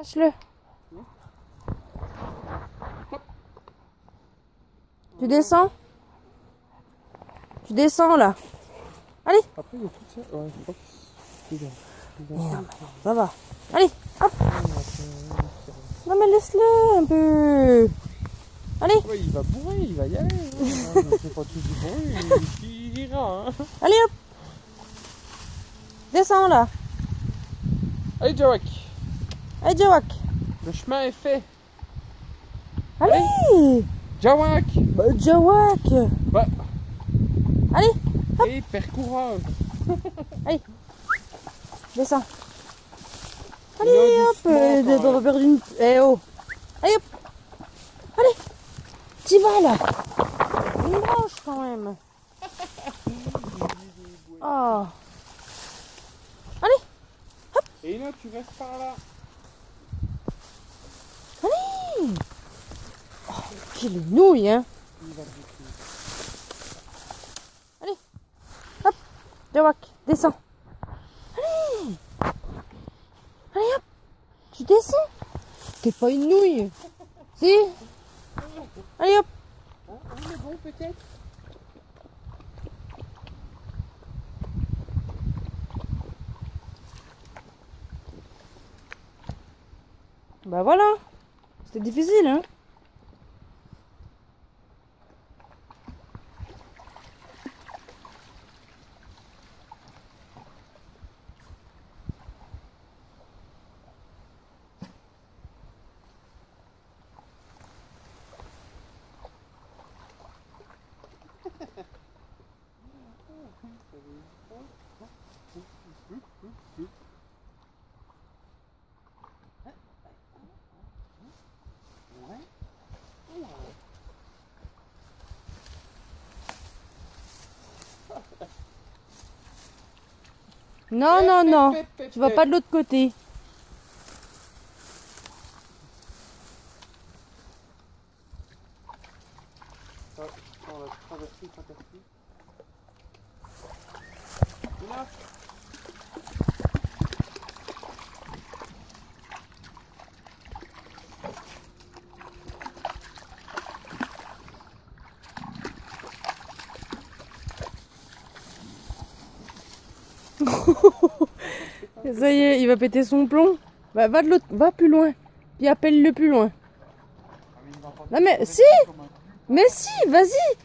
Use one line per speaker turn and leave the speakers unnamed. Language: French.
Lâche-le. Tu descends? Tu descends là. Allez.
Après, il y a tout ça. Ouais, je crois que c'est
Merde, ça va. Allez, hop. Non mais laisse-le un peu. Allez,
Ouais, il va bourrer, il va y aller. Hein. C'est pas tout du il, ira. Hein.
allez hop. Descends là.
Allez, Jawak,
Allez Jawak.
le chemin est fait.
Allez.
Jawak
Bah, Jawak.
Bah,
Allez,
et perds courage.
descends. Allez hop. euh, T'aurais
même.
perdu une... Eh oh. Allez hop. Allez. T'y vas là. Une branche quand même. Oh.
Et là, tu restes par là.
Allez. Oh, quelle nouille hein.
Te détruire.
Jawak, descends. Allez Allez hop Tu descends T'es pas une nouille Si Allez hop
on est bon, peut-être
Bah voilà C'était difficile hein Non, non, non. Tu vas pas de l'autre côté.
Ah, on va traverser, traverser.
Ça y est, il va péter son plomb. Bah va de l'autre, va plus loin. Puis appelle-le plus loin. Non mais si! Mais si, vas-y